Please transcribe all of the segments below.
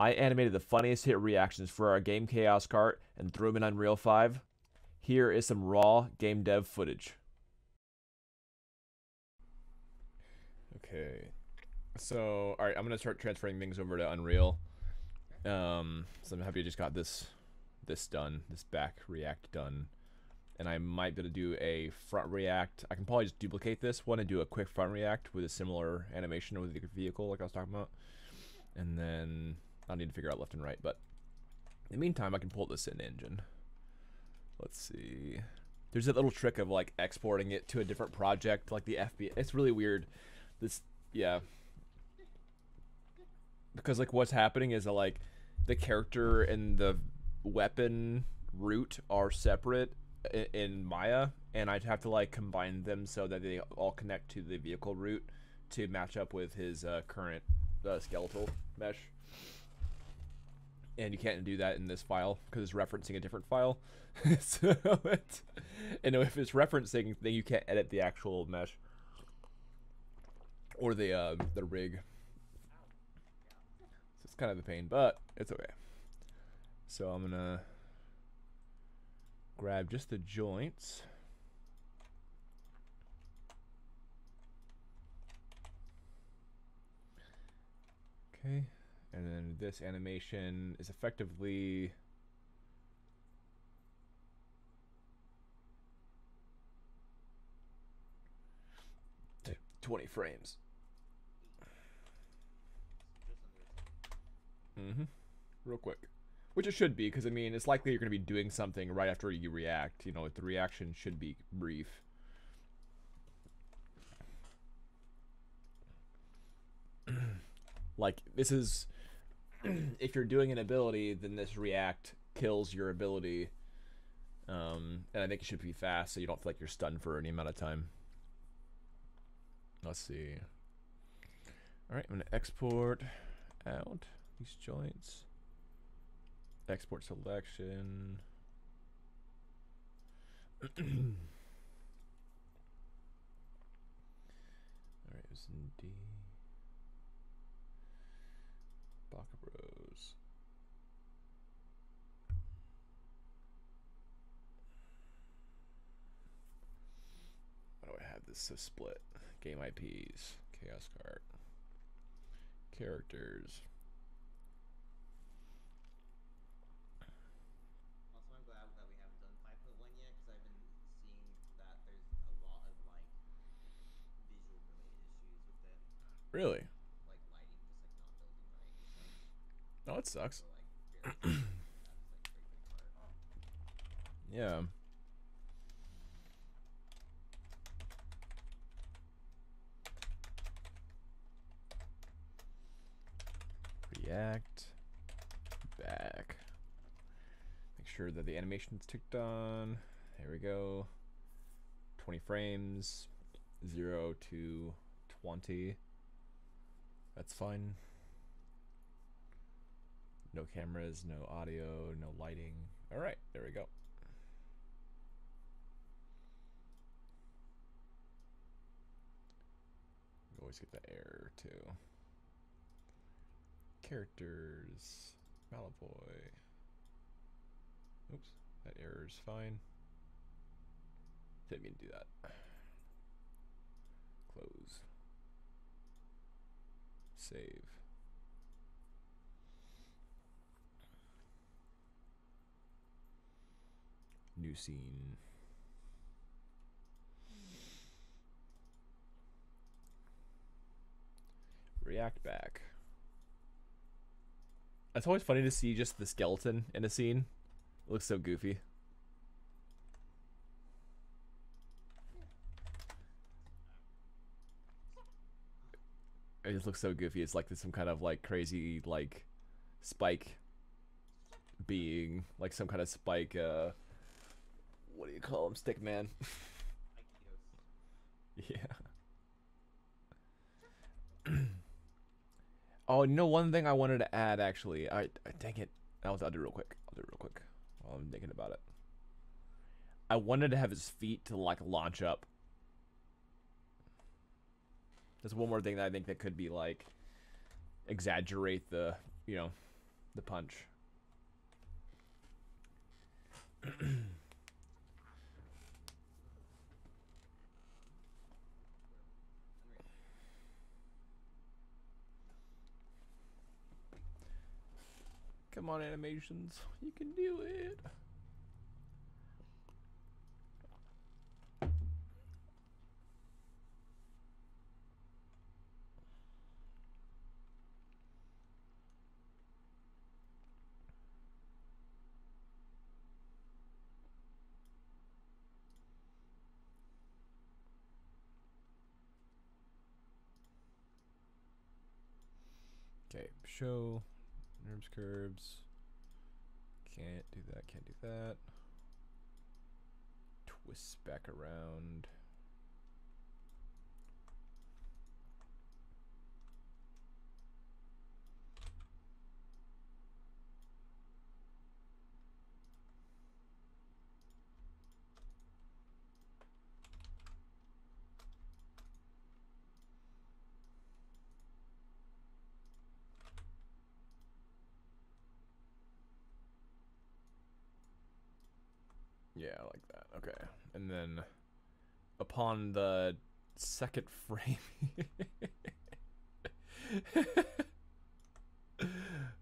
I animated the funniest hit reactions for our game Chaos Kart and threw them in Unreal 5. Here is some raw game dev footage. Okay. So, alright, I'm going to start transferring things over to Unreal. Um, so I'm happy I just got this this done, this back react done. And I might be able to do a front react. I can probably just duplicate this one and do a quick front react with a similar animation with the vehicle like I was talking about. And then I need to figure out left and right, but in the meantime, I can pull this in engine. Let's see. There's that little trick of like exporting it to a different project, like the FB. It's really weird. This, yeah. Because like what's happening is that like the character and the weapon root are separate in, Maya, and I'd have to like combine them so that they all connect to the vehicle root to match up with his uh, current uh, skeletal mesh and you can't do that in this file because it's referencing a different file. so it, and if it's referencing, then you can't edit the actual mesh or the uh, the rig. So it's kind of a pain, but it's okay. So I'm gonna grab just the joints. Okay. And then this animation is effectively twenty frames. Mm-hmm. Real quick. Which it should be, because I mean, it's likely you're going to be doing something right after you react. You know, the reaction should be brief. like, this is if you're doing an ability, then this react kills your ability. Um, and I think it should be fast so you don't feel like you're stunned for any amount of time. Let's see. Alright, I'm going to export out these joints. Export selection. Alright, it's in D. is split. Game IPs, Chaos Kart, characters. Also, I'm glad that we haven't done 5.1 yet because I've been seeing that there's a lot of like visual related issues with it. Really? Like lighting just like not building right. No, oh, it sucks. So, like, that's, like, a big, big part. Yeah. React back. Make sure that the animation's ticked on. There we go. 20 frames, 0 to 20. That's fine. No cameras, no audio, no lighting. All right, there we go. Always get the error too. Characters, Mallet Boy. Oops, that error's fine. Didn't mean to do that. Close. Save. New scene. React back. It's always funny to see just the skeleton in a scene. It looks so goofy. It just looks so goofy. It's like there's some kind of like crazy like spike being like some kind of spike uh what do you call him? Stick man. Yeah. Oh, you know one thing I wanted to add actually. I, I dang it. I'll, I'll do it real quick. I'll do it real quick while I'm thinking about it. I wanted to have his feet to like launch up. That's one more thing that I think that could be like exaggerate the you know the punch. Come on, animations. You can do it. Okay, show nerves curbs. Can't do that, can't do that. Twist back around. Yeah, I like that. Okay. And then upon the second frame.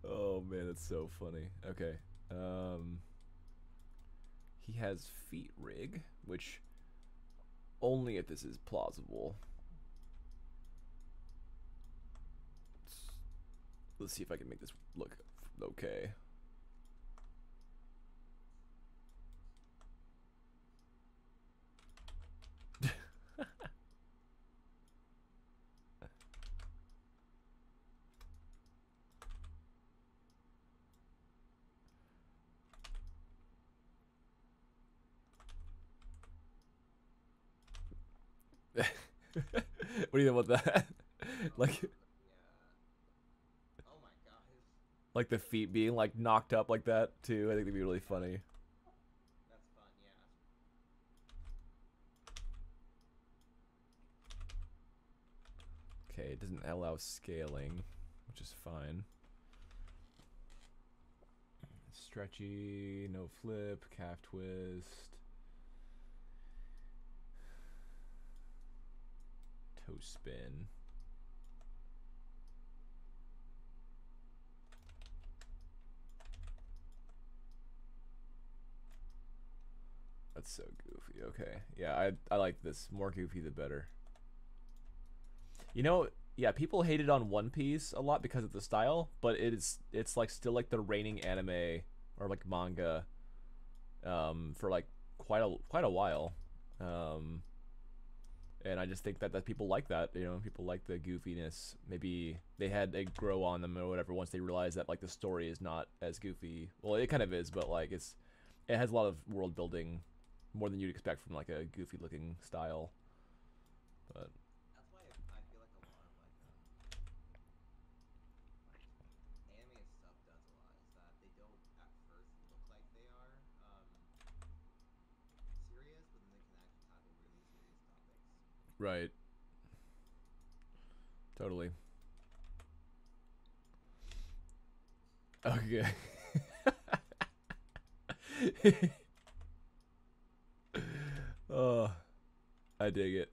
oh man, it's so funny. Okay. Um he has feet rig, which only if this is plausible. Let's- see if I can make this look okay. what do you think about that? like Oh my god. like the feet being like knocked up like that too. I think that'd be really funny. That's fun, yeah. Okay, it doesn't allow scaling, which is fine. Stretchy, no flip, calf twist. Toe spin. That's so goofy. Okay. Yeah, I I like this. More goofy the better. You know, yeah, people hated on One Piece a lot because of the style, but it's it's like still like the reigning anime or like manga um for like quite a quite a while. Um and I just think that that people like that, you know, people like the goofiness. Maybe they had they grow on them or whatever once they realize that like the story is not as goofy. Well, it kind of is, but like it's it has a lot of world building more than you'd expect from like a goofy looking style. But That's why I feel like a lot of like um like anime and stuff does a lot is that they don't at first look like they are um serious, but then they can actually tackle really serious topics. Right. Totally. Okay. oh, I dig it.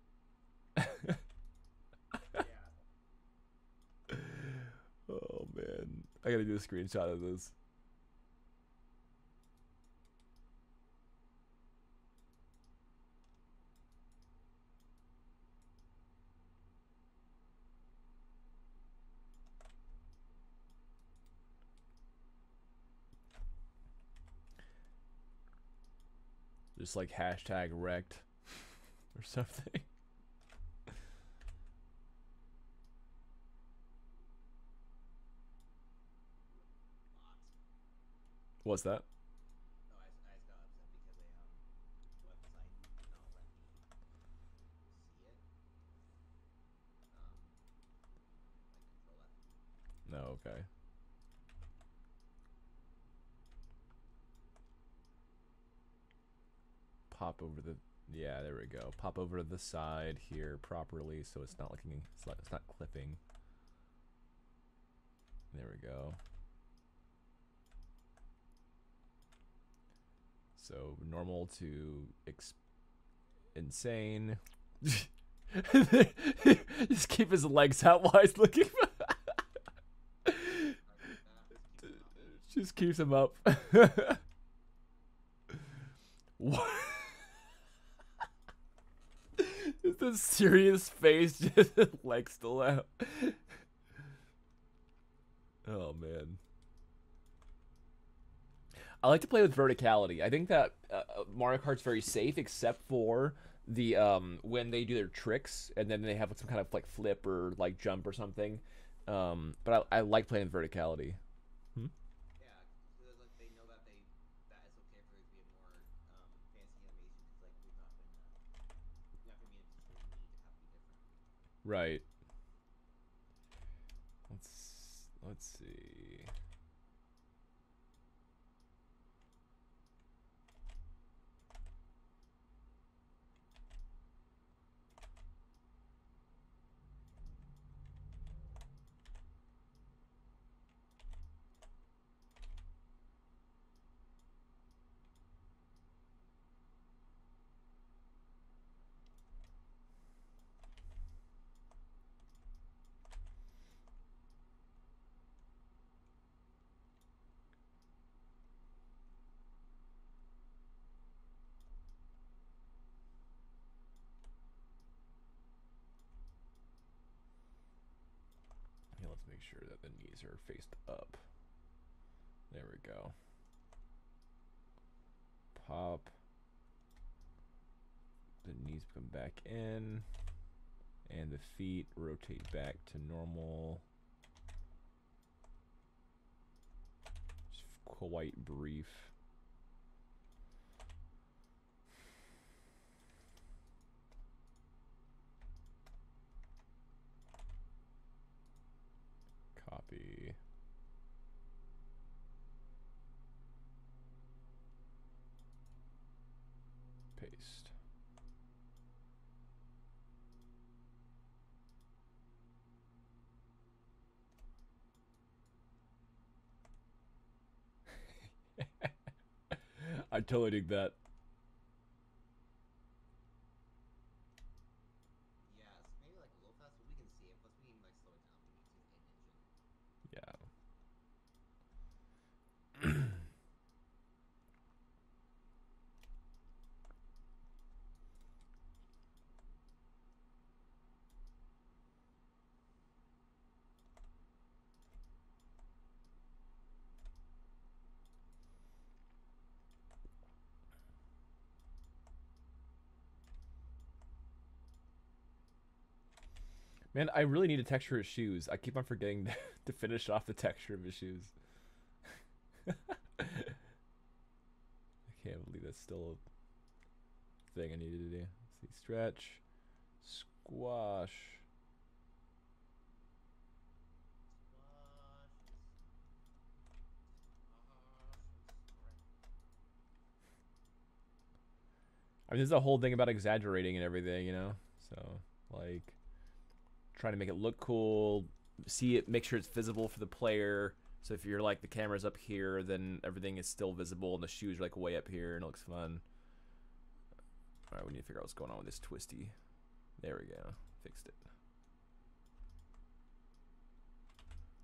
Yeah. Oh man, I gotta do a screenshot of this. Just like hashtag wrecked or something. What's that? over the, yeah, there we go. Pop over to the side here properly so it's not looking, it's not, it's not clipping. There we go. So normal to insane. Just keep his legs out while he's looking. Just keeps him up. what? the serious face just legs still out? Oh man. I like to play with verticality. I think that uh, uh, Mario Kart's very safe, except for the um when they do their tricks and then they have some kind of like flip or like jump or something. Um, but I, I like playing verticality. Yeah, because like they know that they that it's okay for it to be a more um, fancy animation because like we've not been uh, we've not been in a position where we need to have to be different. Right. Let's let's see. Okay, let's make sure that the knees are faced up. There we go. Pop. The knees come back in. And the feet rotate back to normal. Just quite brief. I totally dig that. Yeah, it's maybe like a little fast, but we can see it. Plus, we need to like slow it down. We need to pay attention. Yeah. Man, I really need to texture his shoes. I keep on forgetting to finish off the texture of his shoes. I can't believe that's still a thing I needed to do. Let's see, stretch, squash. I mean, there's a whole thing about exaggerating and everything, you know. So, like, trying to make it look cool, see it, make sure it's visible for the player. So if you're like the camera's up here, then everything is still visible, and the shoes are like way up here, and it looks fun. All right, we need to figure out what's going on with this twisty. There we go, fixed it.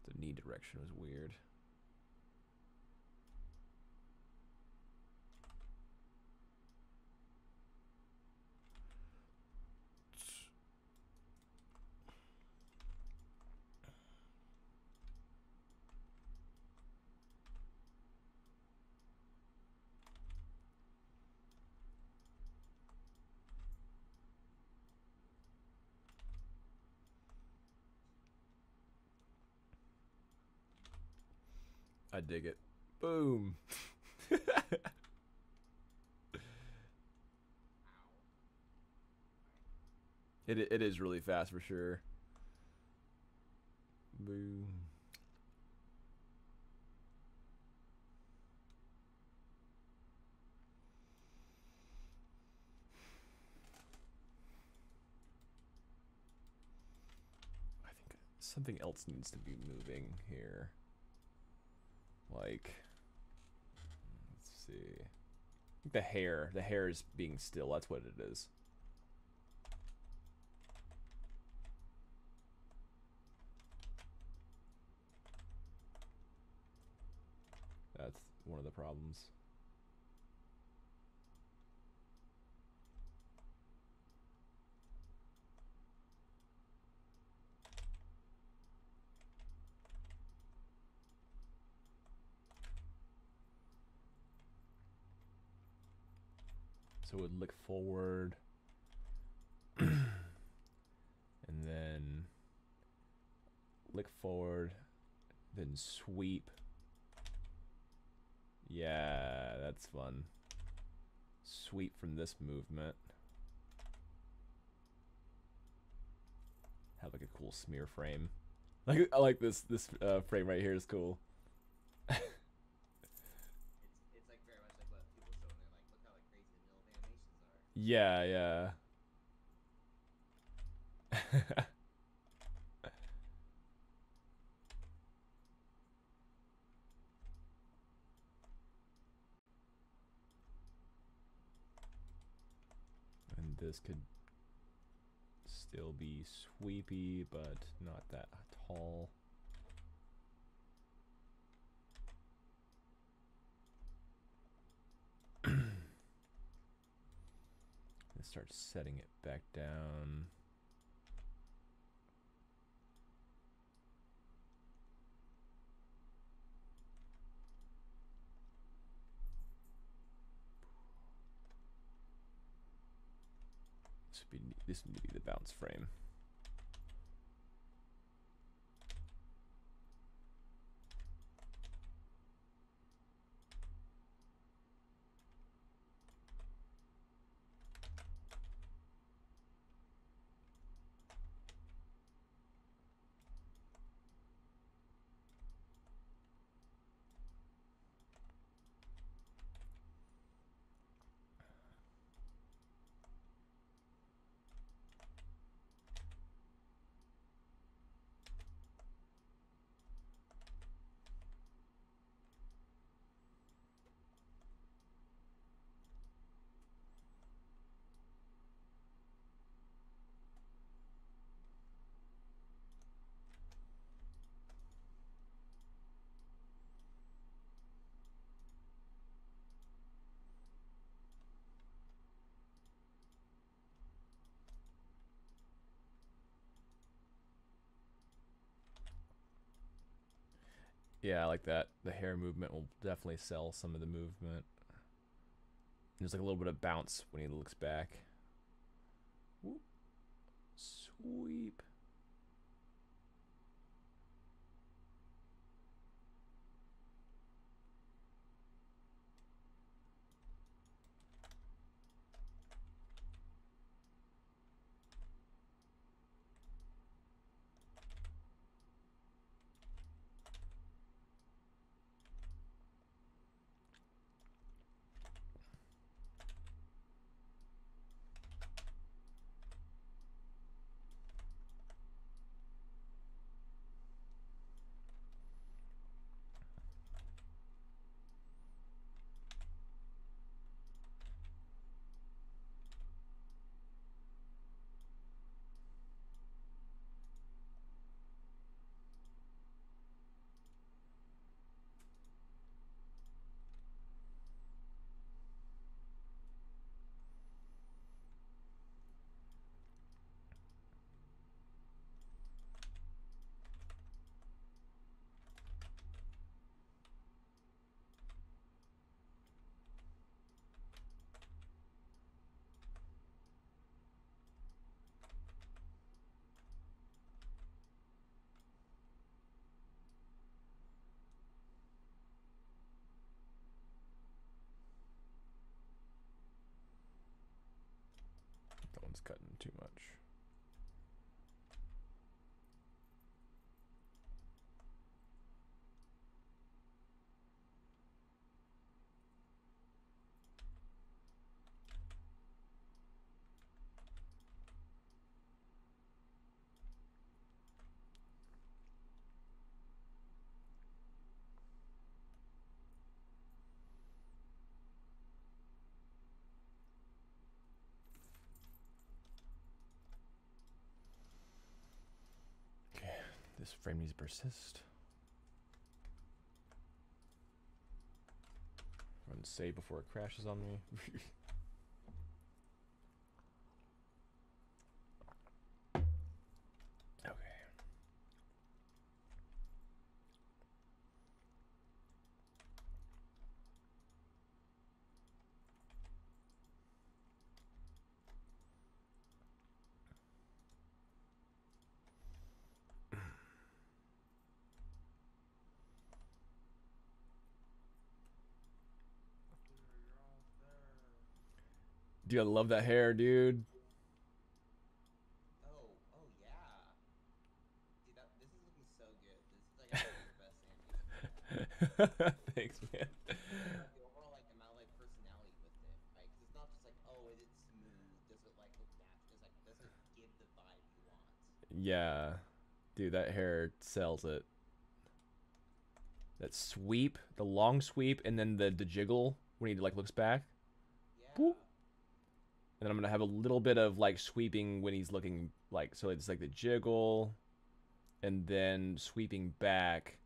The knee direction was weird. I dig it. Boom. it it is really fast for sure. Boom. I think something else needs to be moving here. Like, let's see. The hair. The hair is being still. That's what it is. That's one of the problems. Look forward. and then lick forward, then sweep. Yeah, that's fun. Sweep from this movement. Have like a cool smear frame. Like I like this this uh, frame right here is cool. It's it's like very much like what people show when they're like, look how like crazy the middle animations are. Yeah, yeah. and this could still be sweepy, but not that tall. Let's start setting it back down. This would be this would be the bounce frame. Yeah, I like that. The hair movement will definitely sell some of the movement. There's like a little bit of bounce when he looks back. Whoop. Sweep. That one's cutting too much. This frame needs to persist. Run save before it crashes on me. okay. Dude, I love that hair, dude. Oh, oh yeah. Dude, that this is looking so good. This is like I best. Thanks, man. The overall like amount like personality with it? 'Cause it's not just like, oh, is it smooth? Does it like look natural? It's like, does it give the vibe you want? Yeah. Dude, that hair sells it. That sweep, the long sweep, and then the, the jiggle when he like looks back. Yeah. Boop. And then I'm gonna have a little bit of like sweeping when he's looking like so it's like the jiggle and then sweeping back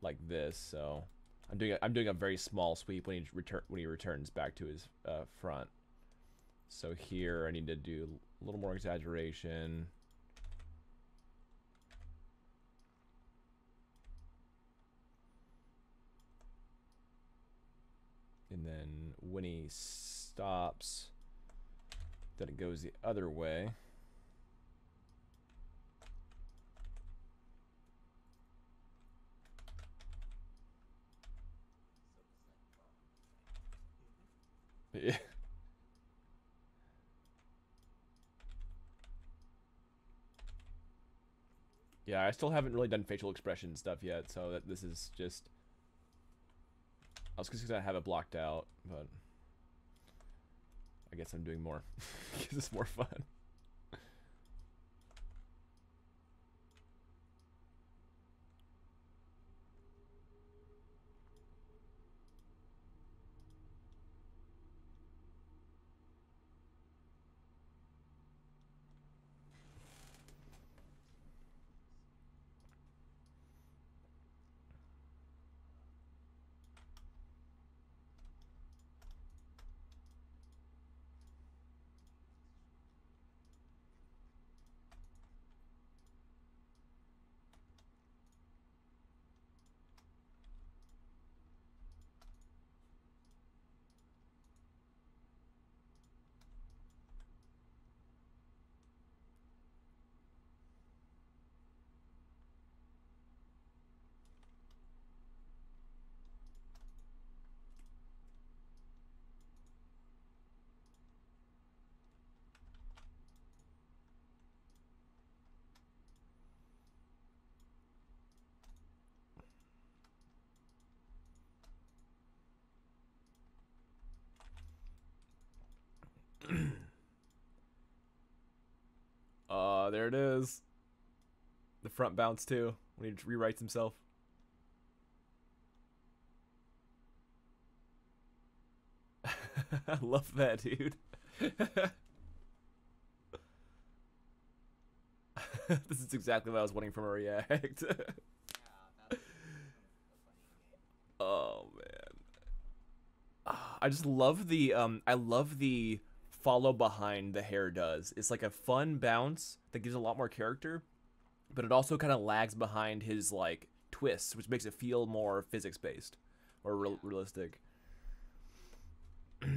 like this. So I'm doing a, I'm doing a very small sweep when he return when he returns back to his uh, front. So here I need to do a little more exaggeration. And then when he stops, then it goes the other way. Yeah. Yeah, I still haven't really done facial expression stuff yet, so that this is just. I was just gonna have it blocked out, but I guess I'm doing more because it's more fun. Uh, there it is. The front bounce too when he rewrites himself. I love that, dude. this is exactly what I was wanting from a react. oh man. Ah, I just love the um I love the follow behind the hair does. It's like a fun bounce that gives a lot more character, but it also kind of lags behind his like twists, which makes it feel more physics based or real realistic.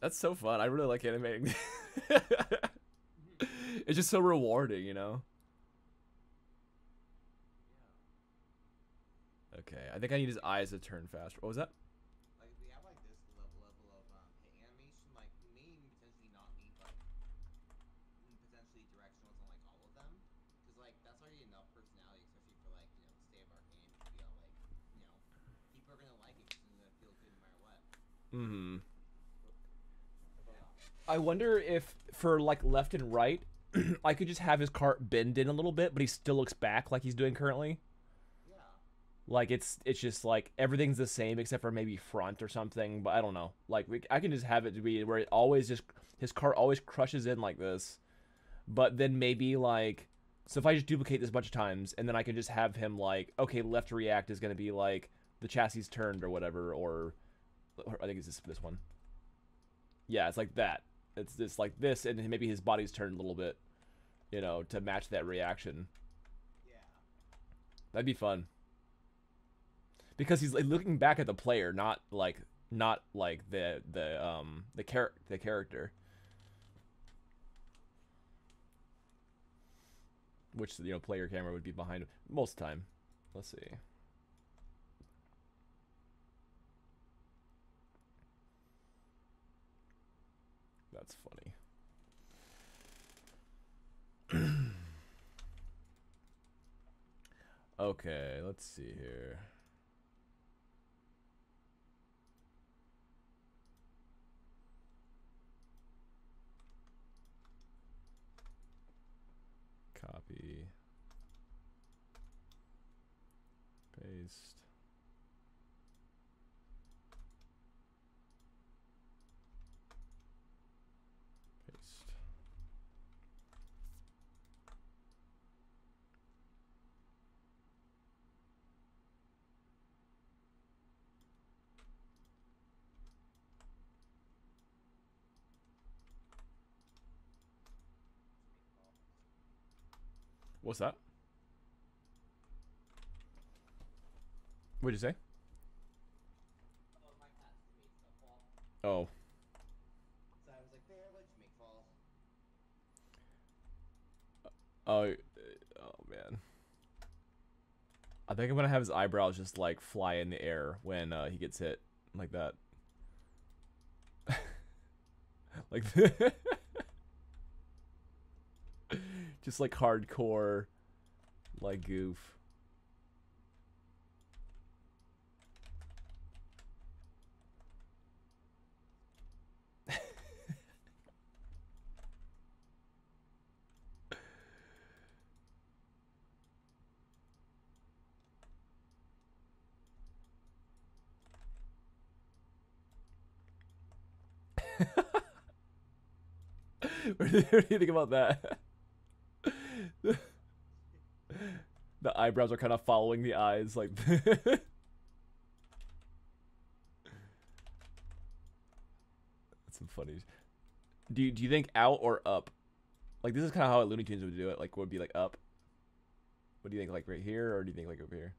That's so fun. I really like animating. it's just so rewarding, you know. Okay, I think I need his eyes to turn faster. What was that? Like we have like this level level of um hit animation, like we may even potentially not need like mm, potentially directionals on like all of them, because like that's already enough personality, especially for like you know the state of our game to be all like you know people are gonna like it because it's gonna feel good no matter what. Mm-hmm. I wonder if for like left and right, I could just have his cart bend in a little bit, but he still looks back like he's doing currently. Yeah. Like it's it's just like everything's the same except for maybe front or something. But I don't know. Like we, I can just have it to be where it always just his cart always crushes in like this, but then maybe like So if I just duplicate this a bunch of times, and then I can just have him like, okay, left react is going to be like the chassis turned or whatever, or, or I think it's this this one. Yeah, it's like that. It's it's like this, and maybe his body's turned a little bit, you know, to match that reaction. Yeah. That'd be fun. Because he's like looking back at the player, not like not like the the um the char- the character. Which you know player camera would be behind most of the time. Let's see. That's funny. okay, let's see here. What's that? What'd you say? Oh. Oh, oh, uh, oh man. I think I'm gonna have his eyebrows just like fly in the air when uh, he gets hit, like that. like, just like hardcore, like goof. what do you think about that? The eyebrows are kind of following the eyes, like. That's some funny. Do you, do you think out or up? Like this is kind of how Looney Tunes would do it. Like would be like up. What do you think? Like right here, or do you think like over here?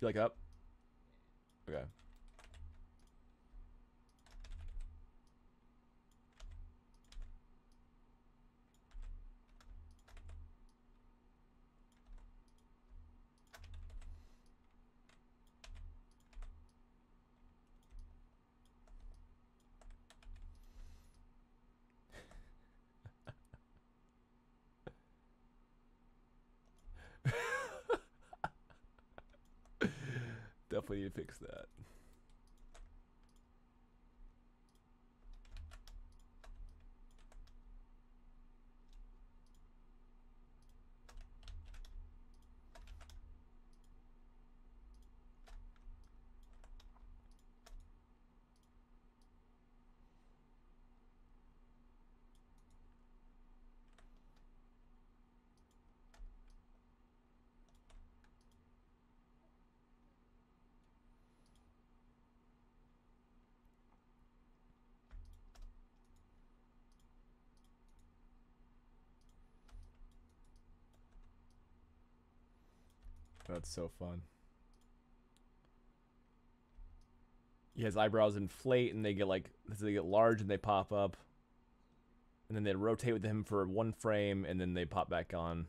You like up? Okay. Definitely need to fix that. That's so fun. His eyebrows inflate and they get like they get large and they pop up. And then they rotate with him for one frame and then they pop back on.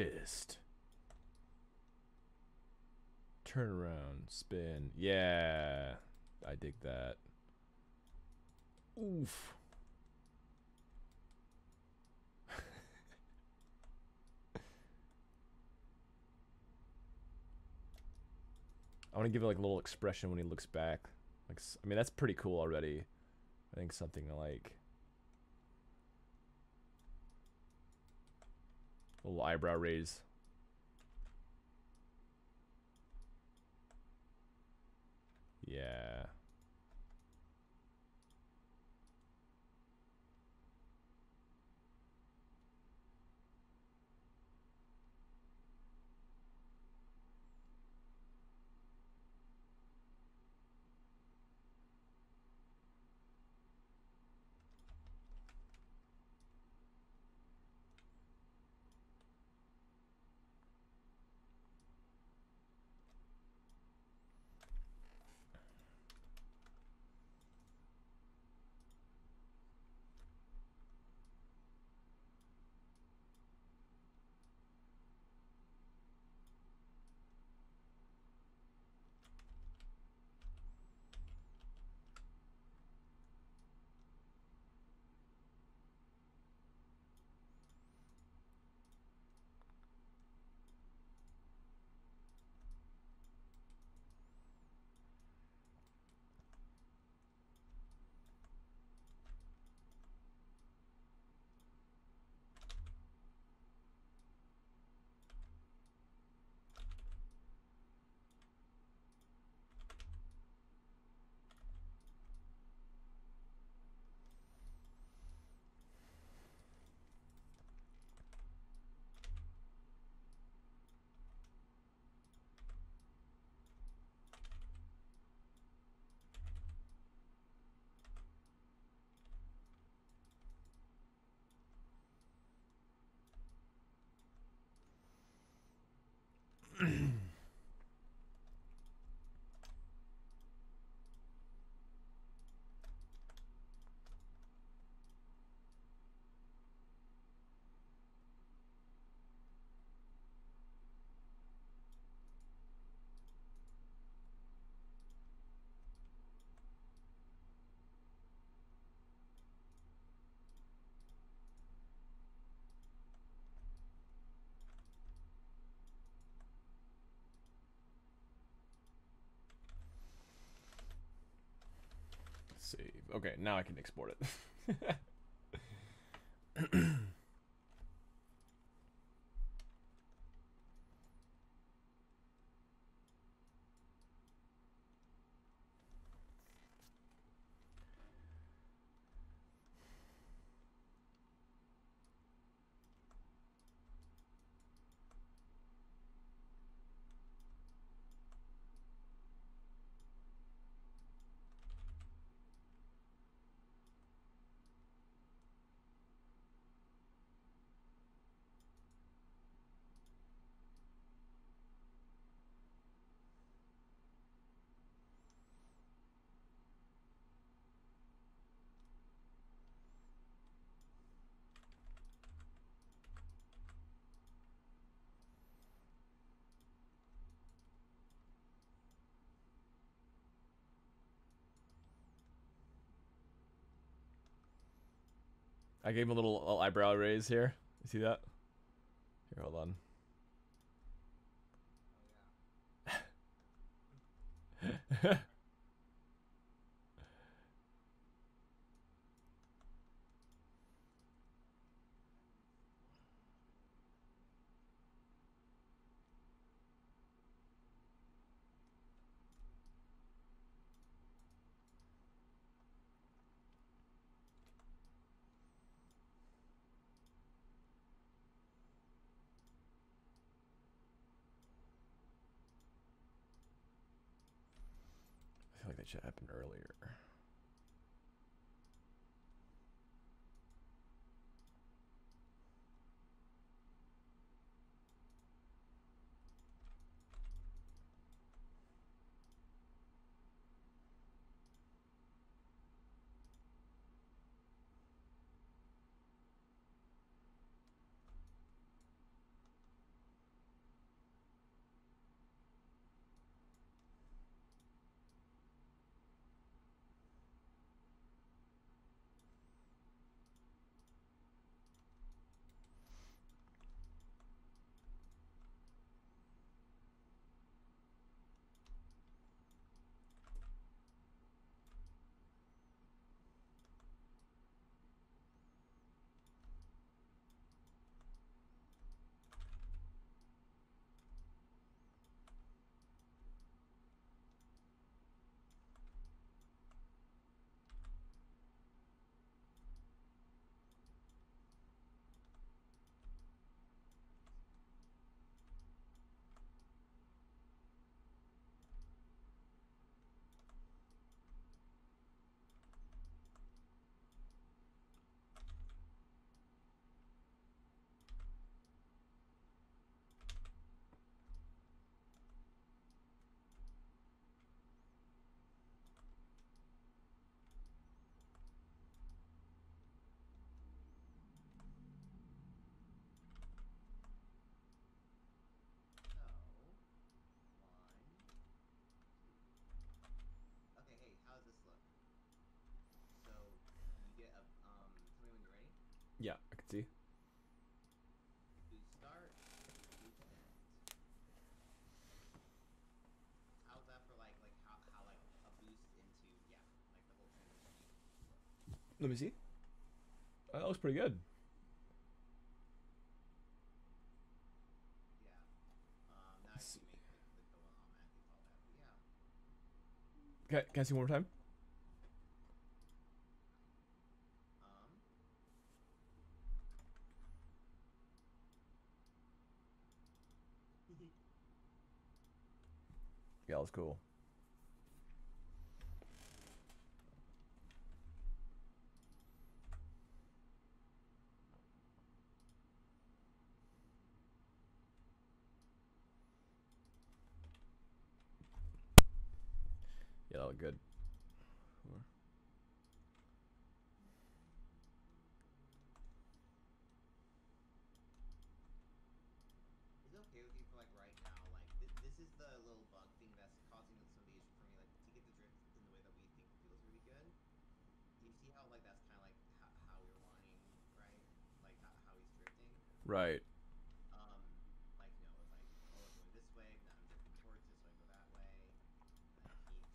Pissed. Turn around, spin. Yeah, I dig that. Oof. I want to give it like a little expression when he looks back. Like, I mean, that's pretty cool already. I think something like little eyebrow raise. Yeah. Okay, now I can export it. I gave him a little, eyebrow raise here. You see that? Here, hold on. Feel like that should happen earlier. Like the whole transition? Let me see. Uh, that looks pretty good. Yeah. Um. Yeah. Can, can I see one more time? Was cool. Yeah, that looked good. Is it okay with you for like right now? Like th- this is the little bug thing that's causing some of the issue for me. Like to get the drift in the way that we think feels really good. Do you see how like that's kind of like how, how we're wanting, right? Like how, how he's drifting. Right. Um, like you know, it's like oh, I'm going this way. Now I'm drifting towards this, so I go that way.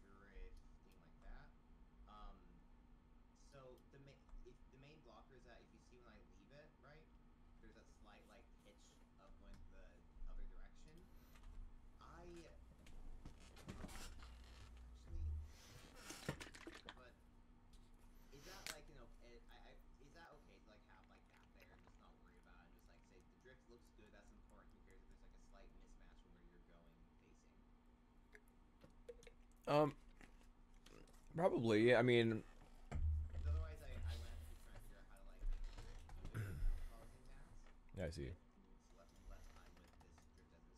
And I keep drifting like that. Um, so the main if the main blocker is that if you see when I leave it, right? There's that slight like hitch of going the other direction. I um, actually, but is that like you know? It, I, I is that okay to like have like that there and just not worry about it? Just like say the drift looks good. That's important. Who cares if there's like a slight mismatch from where you're going facing? Um. Probably. I mean, Because otherwise, I, I went through trying to figure out how to like make the drift do it without causing mass. yeah, I see. It needs less less time with this drift as it is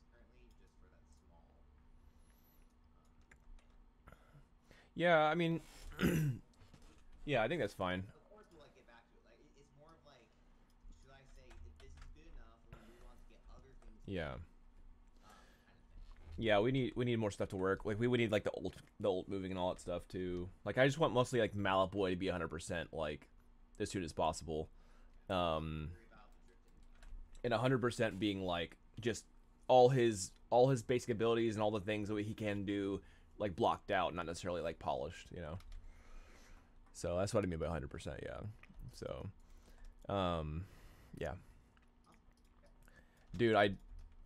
currently, just for that small. Um, Yeah, I mean, yeah, I think that's fine. of course, we'll like get back to it. Like it, it's more of like, should I say if this is good enough, and we move on to get other things. Yeah. Um, kind of thing. Yeah, we need we need more stuff to work. Like we would need like the old the old moving and all that stuff too. Like I just want mostly like Mallet Boy to be 100% like as soon as possible. Um and 100% being like just all his all his basic abilities and all the things that he can do like blocked out, not necessarily like polished, you know. So that's what I mean by 100%, yeah. So um yeah. Dude, I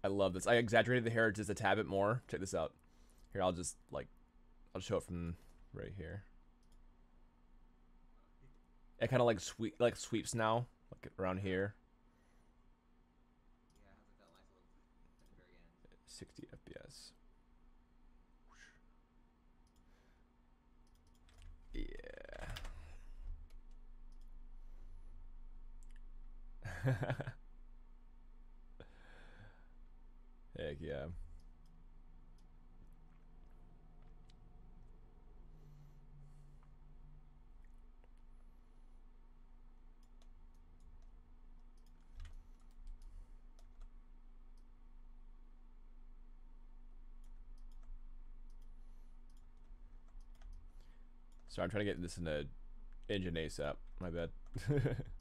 I love this. I exaggerated the hair just a tad bit more. Check this out. Here, I'll just like I'll show it from right here. It kind of like sweep like sweeps now, like around here. Yeah, it has like that nice little at the very end. 60 FPS. Yeah. Heck yeah. Sorry, I'm trying to get this in the engine ASAP. My bad.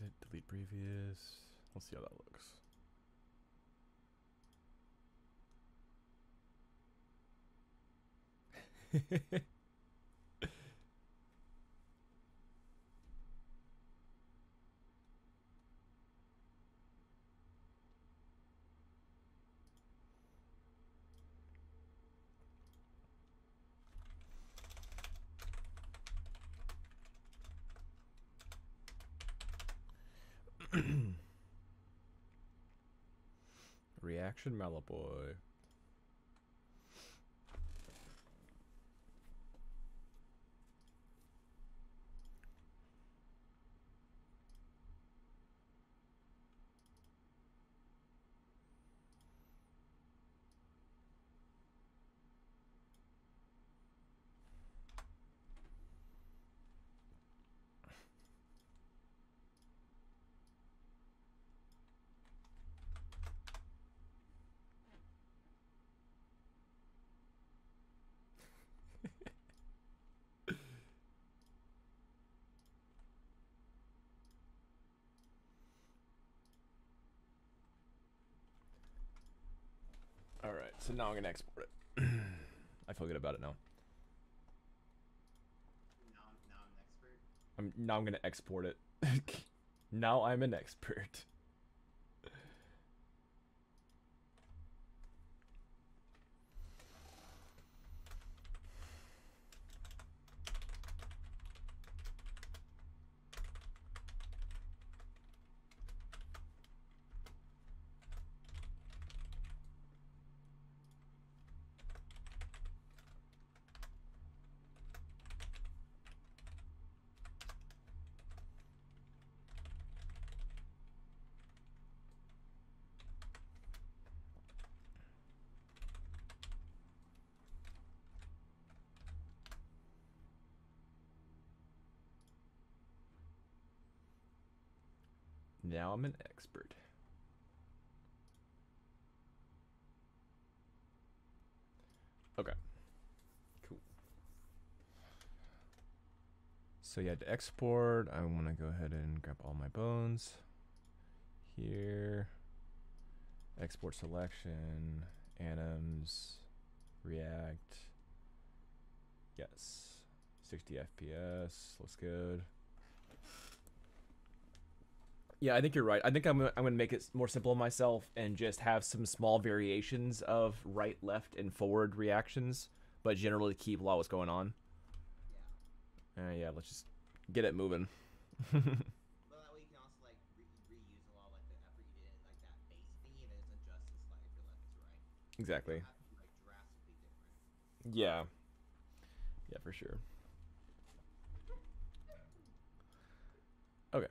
Edit, delete previous. Let's see how that looks. Reaction Mallet Boy. All right, so now I'm gonna export it. I feel good about it now. Now, I'm- now I'm an expert. I'm now I'm gonna export it. now I'm an expert. Now I'm an expert. Okay. Cool. So yeah, to export, I want to go ahead and grab all my bones. Here. Export selection, anims, react. Yes. 60 FPS, looks good. Yeah, I think you're right. I think I'm gonna, I'm gonna make it more simple myself and just have some small variations of right, left, and forward reactions, but generally keep a lot what's going on. Yeah. Uh, yeah, let's just get it moving. Well, that way you can also like re- reuse a lot like the effort you did like that base thingy, and then just adjust the left to right. Exactly. to like. Yeah. Yeah, for sure. Okay.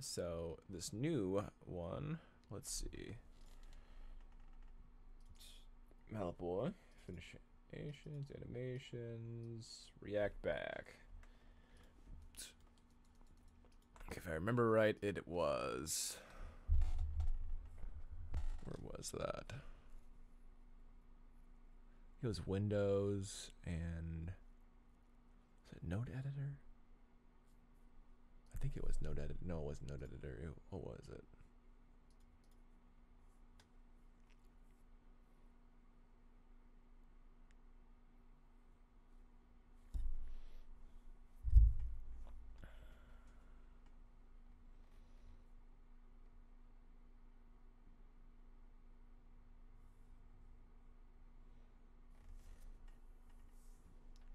So this new one, let's see. Mallet Boy, finish animations, animations, react back. If I remember right, it was. Where was that? It was Windows and is it Node Editor? I think it was Node Editor. No, it wasn't Node Editor. It, what was it?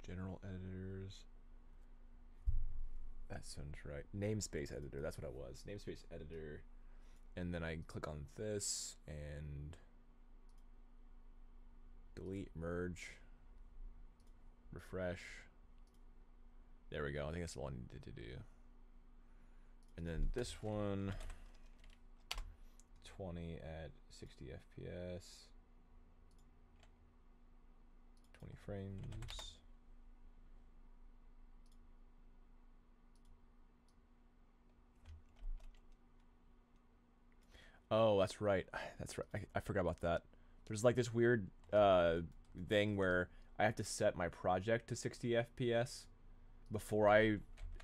General editors. That sounds right. Namespace editor. That's what it was. Namespace editor. And then I click on this and delete, merge, refresh. There we go. I think that's all I needed to do. And then this one 20 at 60 FPS. 20 frames. Oh, that's right. That's right. I, I forgot about that. There's like this weird uh, thing where I have to set my project to 60 FPS before I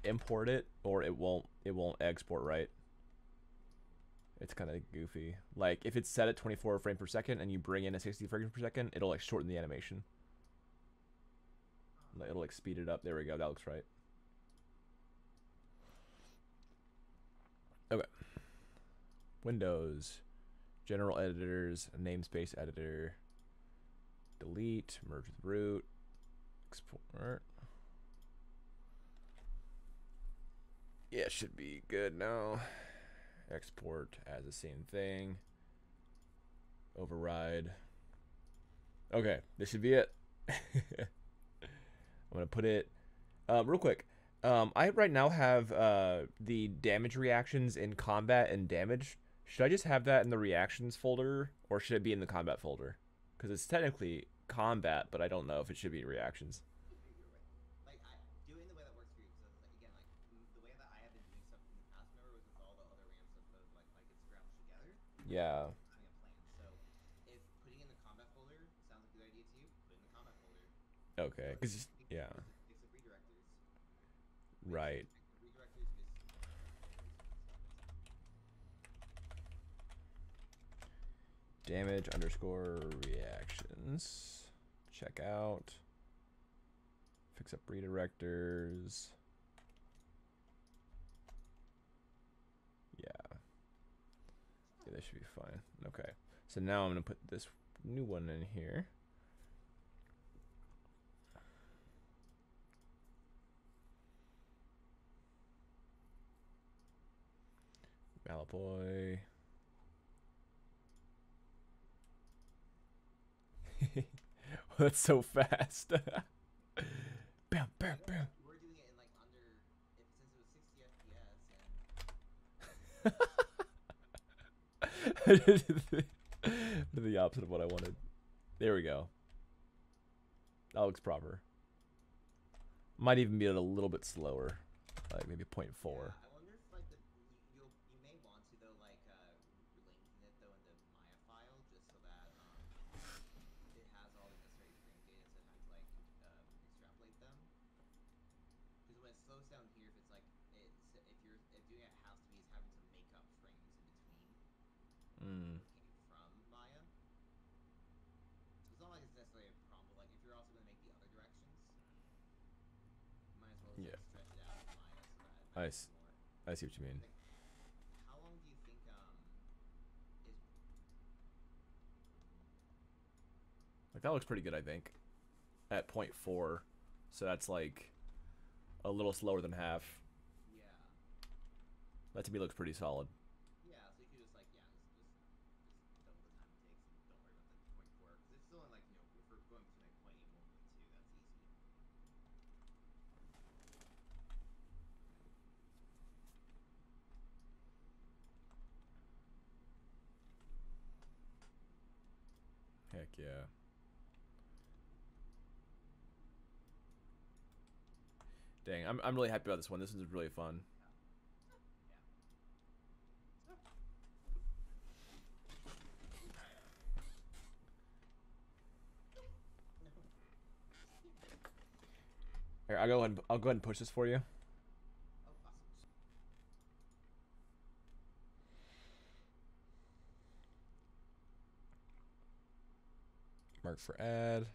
import it, or it won't it won't export right. It's kind of goofy. Like if it's set at 24 frame per second and you bring in a 60 frame per second, it'll like shorten the animation. It'll like speed it up. There we go. That looks right. Okay. Windows, general editors, namespace editor, delete, merge with root, export. Yeah, should be good now. Export as the same thing. Override. Okay, this should be it. I'm gonna put it um, real quick. Um, I right now have uh, the damage reactions in combat and damage. Should I just have that in the reactions folder, or should it be in the combat folder? Because it's technically combat, but I don't know if it should be in reactions. Yeah. Okay. you're right. Like I doing the way that works for you. So like, again, like m- the way that I have been doing stuff in the past, remember, was with all the other RAM stuff that like like it's scrounged together. Yeah. having a plan. So if putting in the combat folder sounds like a good idea to you, put in the combat folder. Okay. Put- Because fix- yeah. fix- Fix the redirectors. Right. Redirectors is. Damage underscore reactions. Check out. Fix up redirectors. Yeah. Yeah, this should be fine. Okay. So now I'm going to put this new one in here. Mallet Boy. That's so fast. bam, bam, bam. We're doing it in like under. If, since it was 60 FPS and. the opposite of what I wanted. There we go. That looks proper. Might even be a little bit slower, like maybe 0.4. Yeah, I wonder if like the you, you'll you may want to though like uh linking it though into Maya file just so that um it has all the necessary frame data instead of having to like um, extrapolate them. Because when it slows down here, if it's like it's if you're if doing it has to be is having to make up frames in between Mm. what came from Maya. So it's not like it's necessarily a problem. But like if you're also going to make the other directions, you might as well just Yeah. like, stretch it out in Maya so that it I. I see what you mean. How long do you think um is Like that looks pretty good, I think. At 0.4, so that's like a little slower than half. yeah That to me looks pretty solid. yeah so you could just like yeah just just, just double the time it takes and don't worry about the point four because it's still in like you know if we're going between like point eight and one point two that's easy. Heck yeah. Dang, I'm I'm really happy about this one. This one's really fun. Here, I'll go ahead and, I'll go ahead and push this for you. Mark for ad.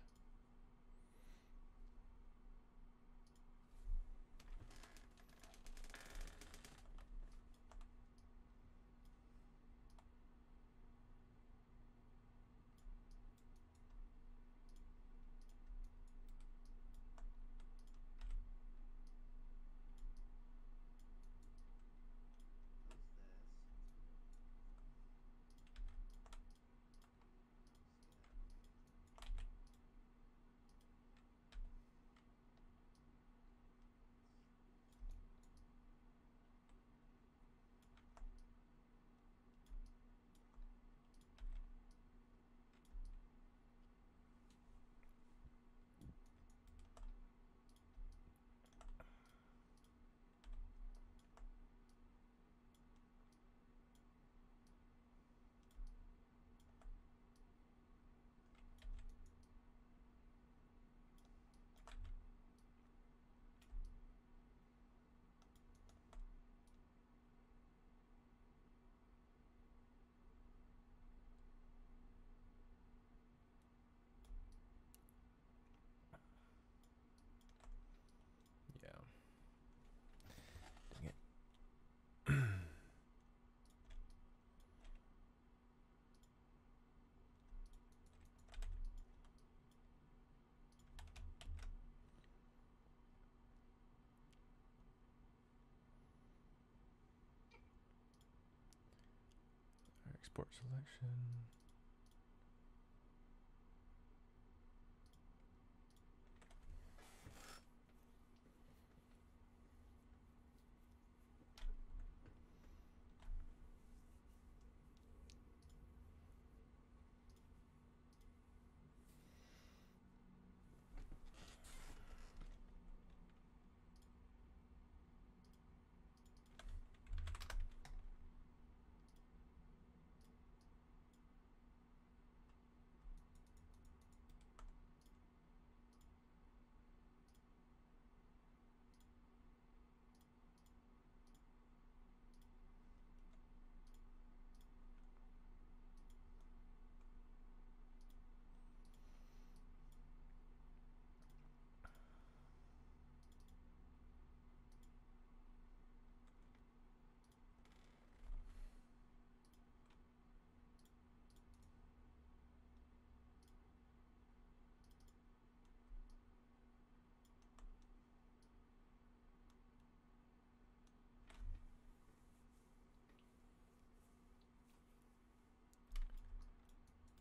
Export selection.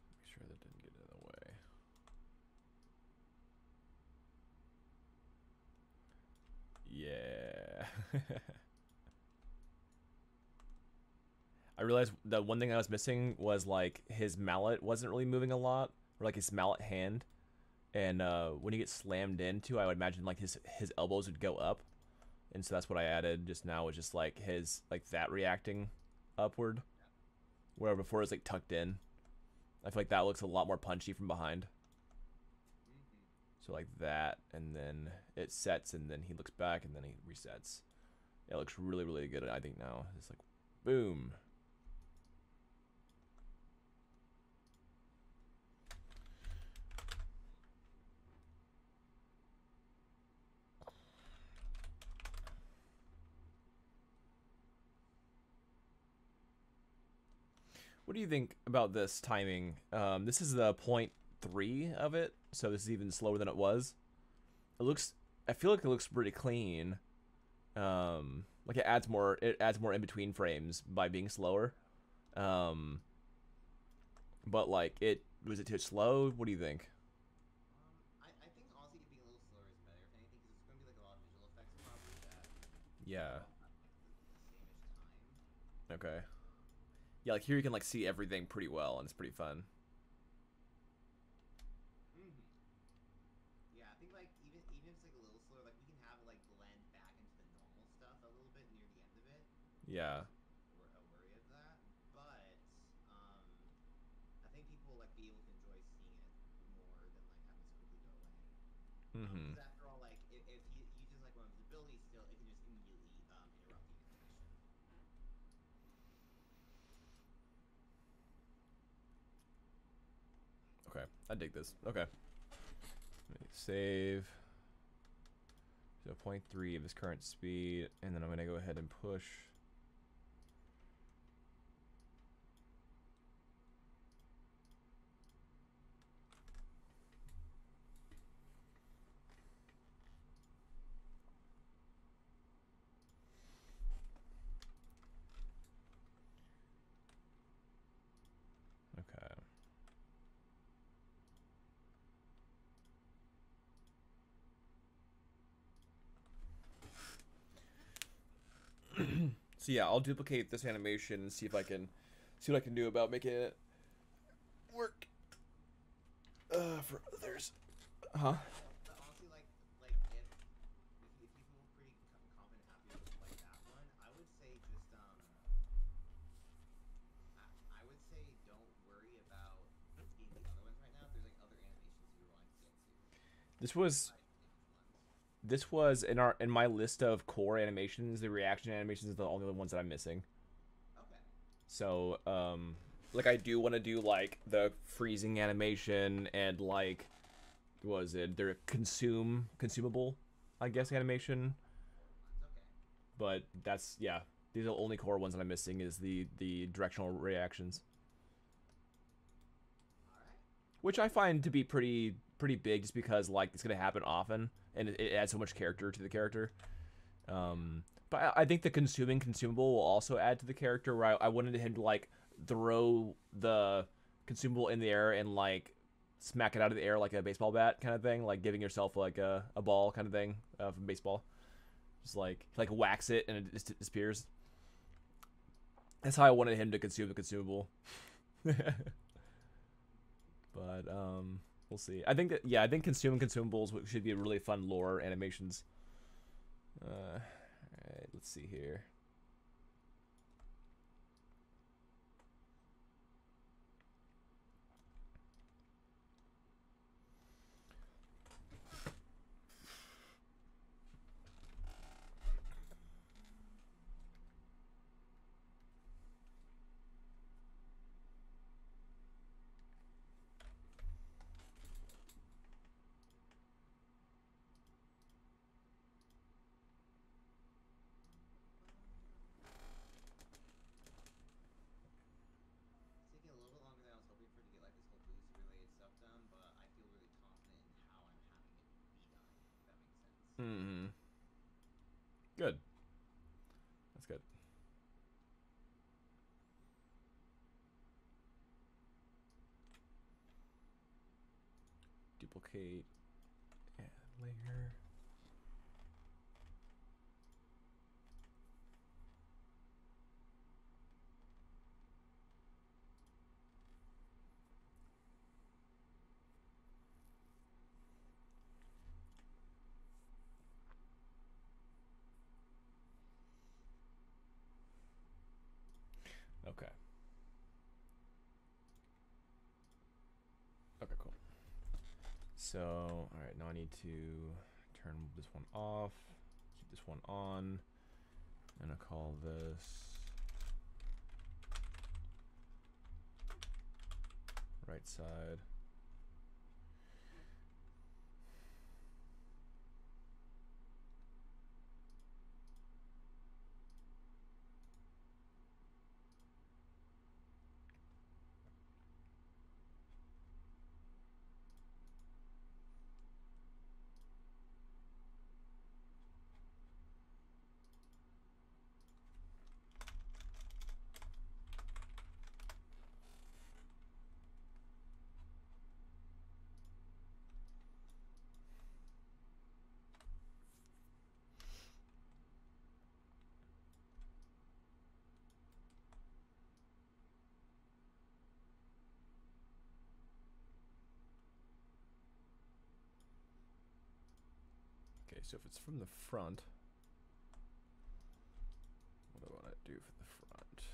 Make sure that didn't get in the way. Yeah. I realized the one thing I was missing was like his mallet wasn't really moving a lot, or like his mallet hand. And uh, when he gets slammed into, I would imagine like his his elbows would go up, and so that's what I added just now. Was just like his like that reacting upward, where before it was like tucked in. I feel like that looks a lot more punchy from behind. Mm-hmm. So like that, and then it sets, and then he looks back, and then he resets. It looks really, really good. I think now it's like, boom. What do you think about this timing? Um, this is the point three of it, so this is even slower than it was. It looks. I feel like it looks pretty clean. Um, like it adds more. It adds more in between frames by being slower. Um, but like it was it too slow? What do you think? Um, I, I think honestly being a little slower is better, if anything, because it's going to be like a lot of visual effects that Yeah. like the, the sameish time. Okay. Yeah, like here you can like see everything pretty well, and it's pretty fun. Mm-hmm. Yeah, I think like even even if it's like a little slower, like we can have it like blend back into the normal stuff a little bit near the end of it. Yeah. We're a worry of that, but um, I think people will, like be able to enjoy seeing it more than like having it quickly go away. Um, Mm-hmm. 'cause after all, like if, if he uses like one of his abilities still, it can just immediately um, interrupt the animation. Okay, I dig this. Okay. Save. So 0.3 of his current speed, and then I'm gonna go ahead and push. Okay. So yeah, I'll duplicate this animation and see if I can see what I can do about making it work uh, for others. Huh? But honestly, like like if if, you- if you feel pretty co- confident, happy with like that one, I would say just. I, I would say don't worry about seeing the other ones right now. There's like other animations you're wanting to get to. This was Decide which ones. This was in our in my list of core animations. The reaction animations are the only ones that I'm missing. Okay. So, um, like I do want to do like the freezing animation and like, was it? Their consume consumable, I guess animation. Okay. But that's yeah. These are the only core ones that I'm missing is the the directional reactions, right. which I find to be pretty pretty big, just because like it's gonna happen often and it, it adds so much character to the character. Um, but I, I think the consuming consumable will also add to the character. Where I, I wanted him to like throw the consumable in the air and like smack it out of the air like a baseball bat kind of thing, like giving yourself like a, a ball kind of thing uh, from baseball. Just like like wax it and it just disappears. That's how I wanted him to consume the consumable. but um, we'll see. I think that yeah, I think consuming consumables should be a really fun lore animations. Uh, all right, let's see here. It's taking a little bit longer than I was hoping for to get like this whole boost related stuff done, but I feel really confident in how I'm having it be done. If that makes sense. Hmm Good. That's good. Duplicate. Add layer. Okay. Okay, cool. So, all right, now I need to turn this one off, keep this one on. And gonna call this right side. So if it's from the front, what do I want to do for the front?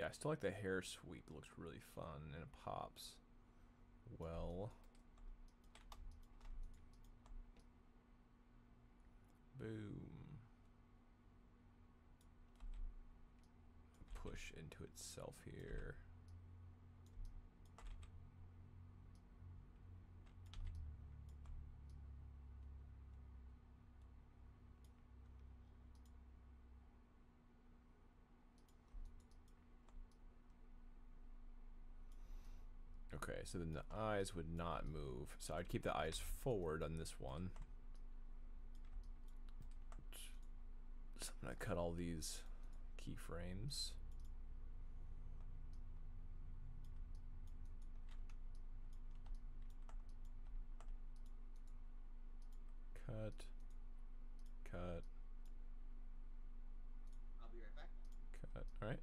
Yeah, I still like the hair sweep. It looks really fun and it pops well. Boom. Push into itself here. Okay, so then the eyes would not move. So I'd keep the eyes forward on this one. So I'm gonna cut all these keyframes. Cut. Cut. I'll be right back. Cut. Alright.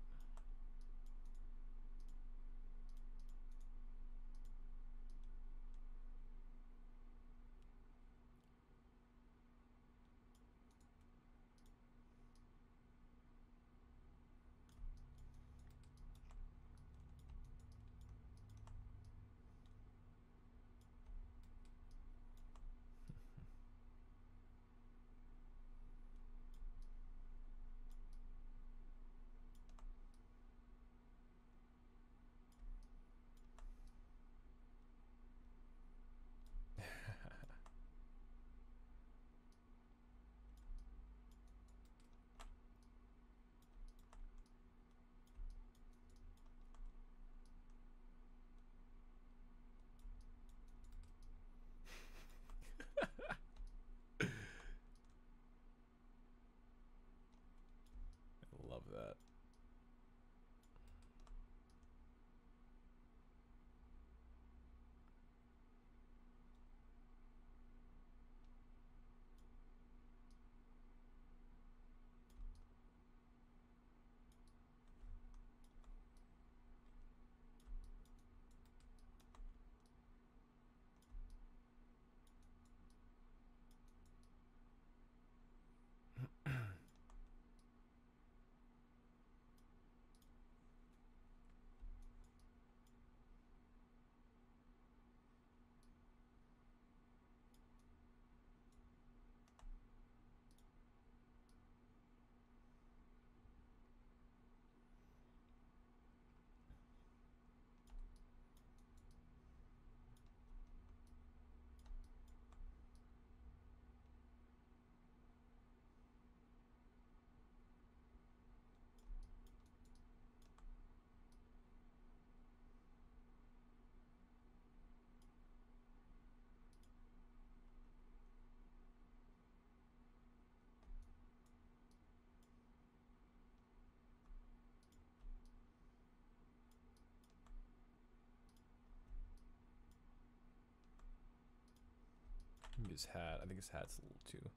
His hat. I think his hat's a little too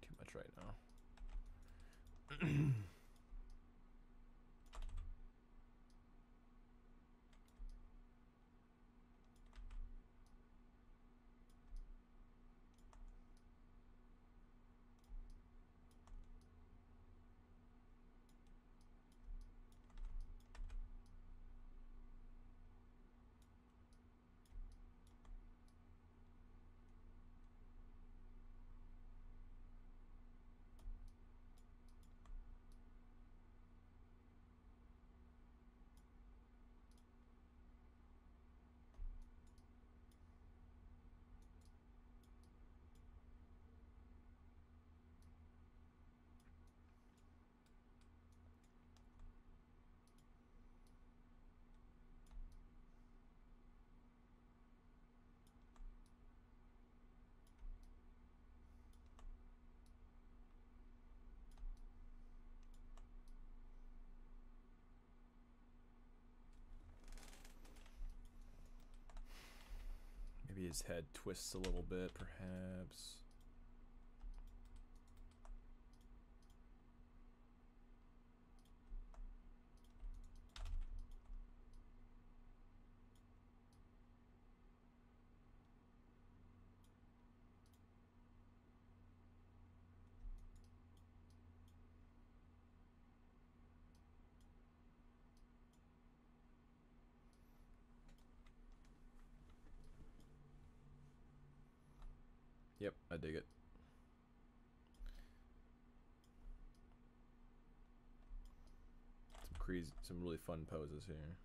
too much right now. his head twists a little bit, perhaps. Yep, I dig it. Some crazy, some really fun poses here.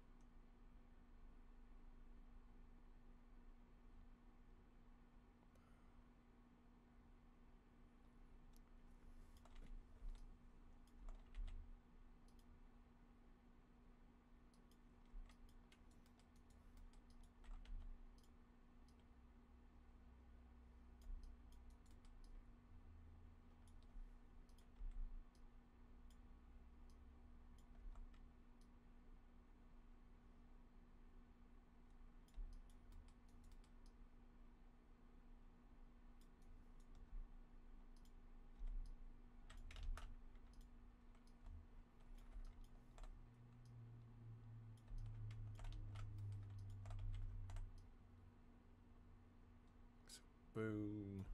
Boom.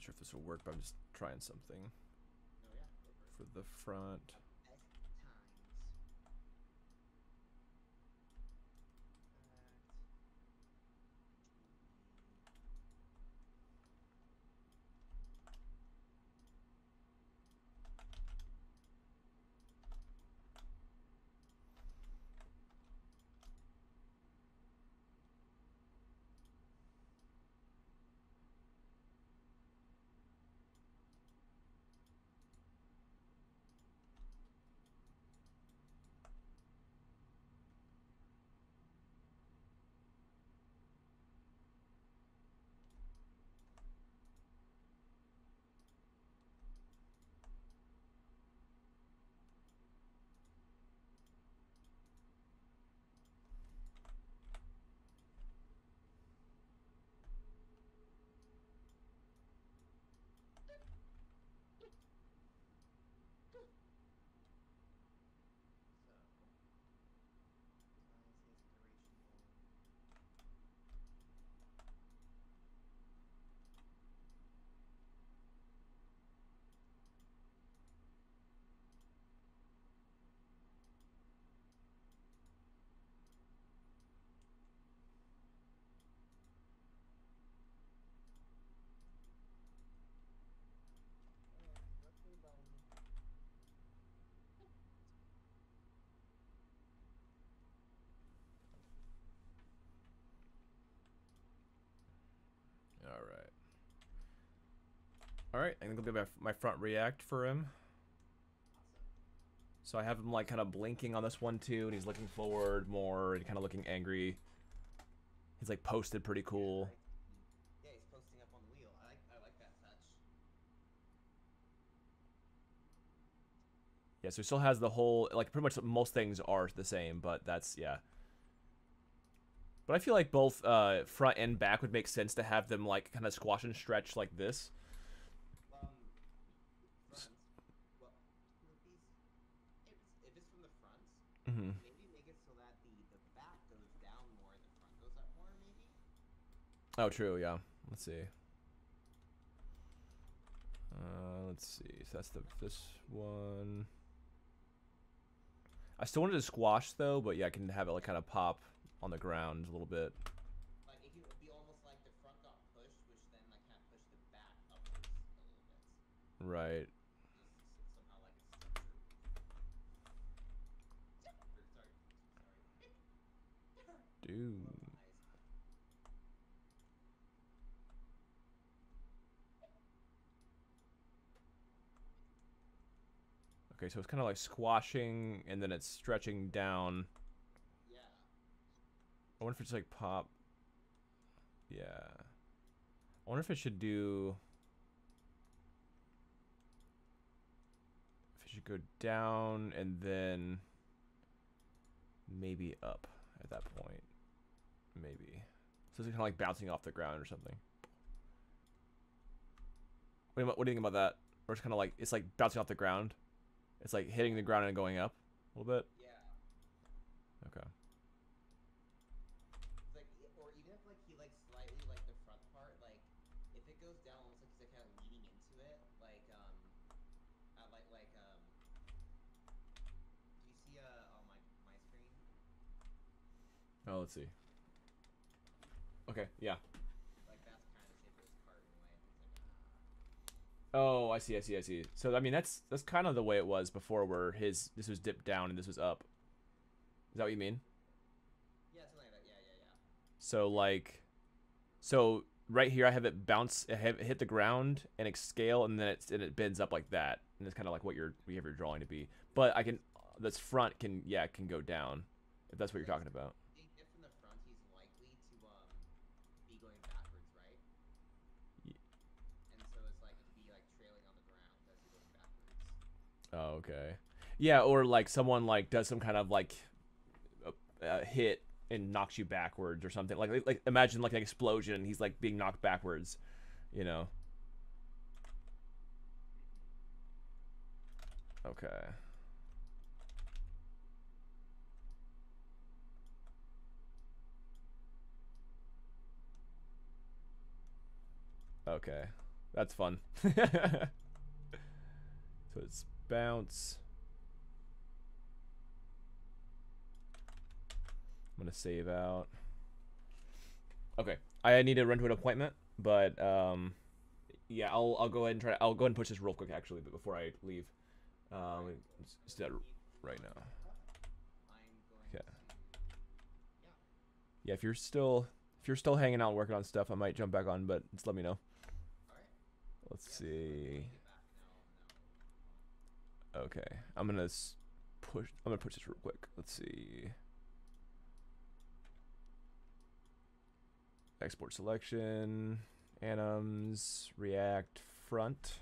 Not sure if this will work, but I'm just trying something No, yeah, go for it. for the front. All right, I think I'll get my, my front react for him. So I have him like kind of blinking on this one too, and he's looking forward more and kind of looking angry. He's like posted pretty cool. Yeah, he's posting up on the wheel. I like I like that touch. Yeah, so he still has the whole like pretty much most things are the same, but that's yeah. But I feel like both uh, front and back would make sense to have them like kind of squash and stretch like this. Um, front. Well, you know, these. If it's, if it's from the front, Mm-hmm. maybe make it so that the the back goes down more and the front goes up more. Maybe. Oh, true. Yeah. Let's see. Uh, let's see. So that's the this one. I still wanted to squash though, but yeah, I can have it like kind of pop on the ground a little bit. Like it be almost like the front got pushed, which then like kind of pushed the back upwards a little bit. Right. Just s- somehow like it's structured. Or, sorry, sorry. Dude. Nice. Okay, so it's kind of like squashing and then it's stretching down. Yeah. I wonder if it's like pop. Yeah. I wonder if it should do. If it should go down and then maybe up at that point. Maybe. So it's kind of like bouncing off the ground or something. What do you, what do you think about that? Or it's kind of like it's like bouncing off the ground. It's like hitting the ground and going up a little bit. Yeah. Okay. Like, e- or even if like he like slightly like the front part, like if it goes down almost like he's like kind of leaning into it, like um, uh, like like um. Do you see uh on my my screen? Oh, let's see. Okay, yeah. Like kind of the shape of his cart in a way. It's like Oh, I see, I see, I see. So I mean, that's that's kind of the way it was before, where his this was dipped down and this was up. Is that what you mean? yeah, something like that. Yeah, yeah, yeah. So like, so right here I have it bounce, I have it hit the ground and it scale, and then it's and it bends up like that, and it's kind of like what you're we have your drawing to be. But I can this front can yeah can go down, if that's what you're talking about. Big dip from the front, he's likely to um be going backwards, right? Ye- And so it's like it could be like trailing on the ground as you're going backwards. Oh, okay. Yeah, or like someone like does some kind of like uh, uh, hit and knocks you backwards or something. Like, like like imagine like an explosion and he's like being knocked backwards, you know. Okay. Okay. That's fun. so it's bounce. I'm gonna save out. Okay, I need to run to an appointment, but um, yeah, I'll I'll go ahead and try. I'll go ahead and push this real quick actually, but before I leave, um, that right now. To. Yeah, if you're still if you're still hanging out working on stuff, I might jump back on, but just let me know. Let's Yeah, see. get back now, now. Okay, I'm gonna push. I'm gonna push this real quick. Let's see. Export selection, anims, React front.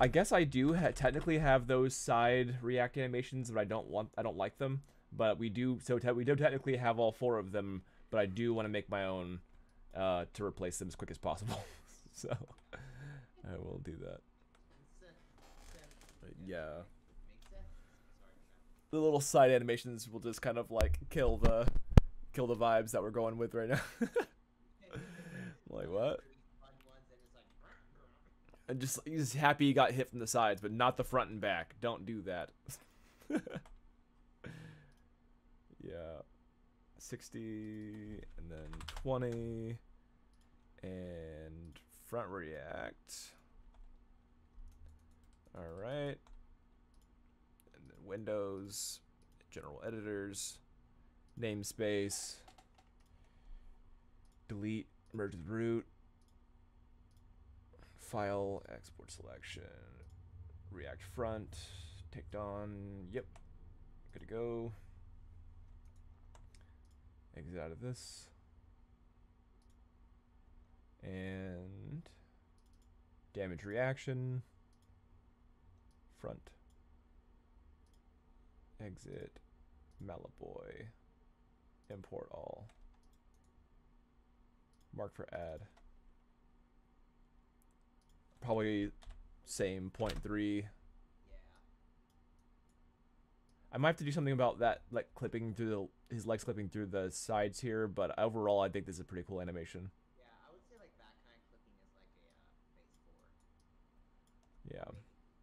I guess I do ha- technically have those side React animations, but I don't want. I don't like them. But we do. So we do technically have all four of them, but I do want to make my own uh, to replace them as quick as possible. so I will do that. Sense, sense. But yeah. Makes sense. Sorry for that. the little side animations will just kind of like kill the kill the vibes that we're going with right now. like what? And it's like. And just he's just happy he got hit from the sides, but not the front and back. Don't do that. yeah. 60 and then 20 and front react. All right. Windows, general editors, namespace, delete, merge with root, file, export selection, React front, ticked on, yep, good to go. Exit out of this. And damage reaction, front, exit, Mallet Boy, import all, mark for add. Probably same point three. Yeah. I might have to do something about that, like clipping through the his legs clipping through the sides here. But overall, I think this is a pretty cool animation. Yeah, I would say like that kind of clipping is like a uh, phase four. Yeah.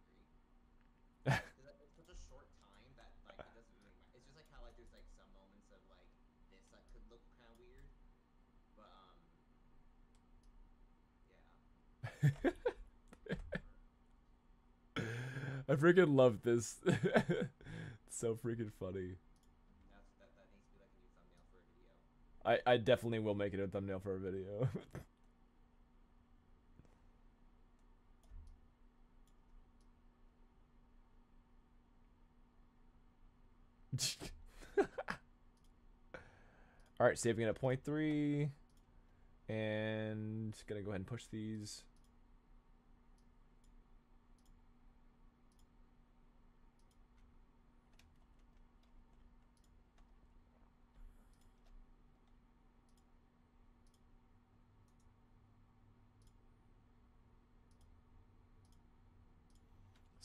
maybe three. 'Cause it's such a short time that like it doesn't really matter. It's just like how like there's like some moments of like this that could look kind of weird, but um, yeah. I freaking love this. so freaking funny. I I definitely will make it a thumbnail for a video. All right, saving it at point three, and gonna go ahead and push these.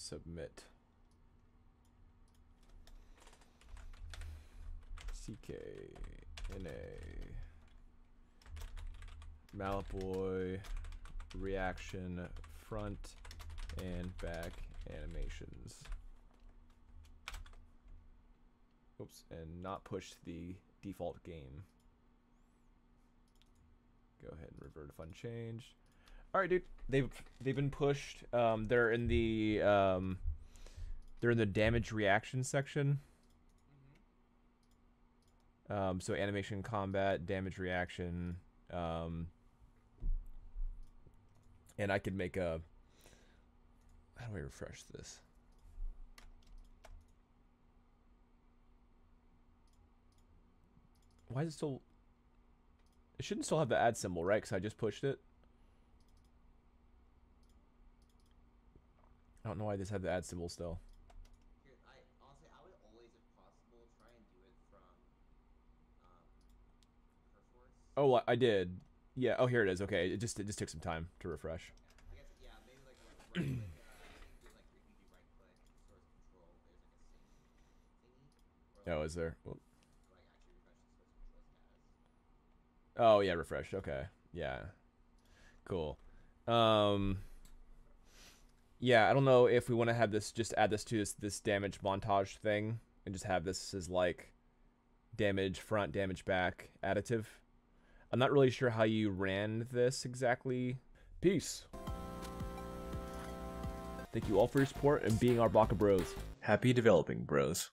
Submit. CK NA reaction front and back animations. Oops, and not push the default game. Go ahead and revert if unchanged. All right, dude. They've they've been pushed. Um, they're in the um, they're in the damage reaction section. Um, so animation, combat, damage reaction, um, and I could make a. How do I refresh this? Why is it still? It shouldn't still have the add symbol, right? Because I just pushed it. I don't know why this had the add symbol still. I honestly, I would always, if possible, try and do it from um, Perforce. Oh, I- did. Yeah. Oh, here it is. Okay. It just it just took some time to refresh. I guess yeah, maybe like right, right click. Uh, I think there's like if you do right click, control. Like thingy. Or Oh, is there? Well, refresh the source control status. Oh yeah, refreshed. Okay. Yeah. Cool. Um Yeah, I don't know if we want to have this just add this to this this damage montage thing and just have this as like damage front, damage back additive. I'm not really sure how you ran this exactly. Peace. Thank you all for your support and being our Baka Bros. Happy developing, bros.